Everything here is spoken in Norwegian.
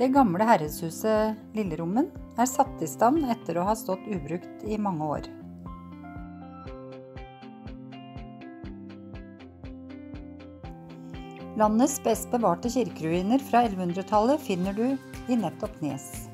Det gamle herredshuset Lillerommen er satt i stand etter å ha stått ubrukt i mange år. Landets best bevarte kirkeruiner fra 1100-tallet finner du i nettopp Nes.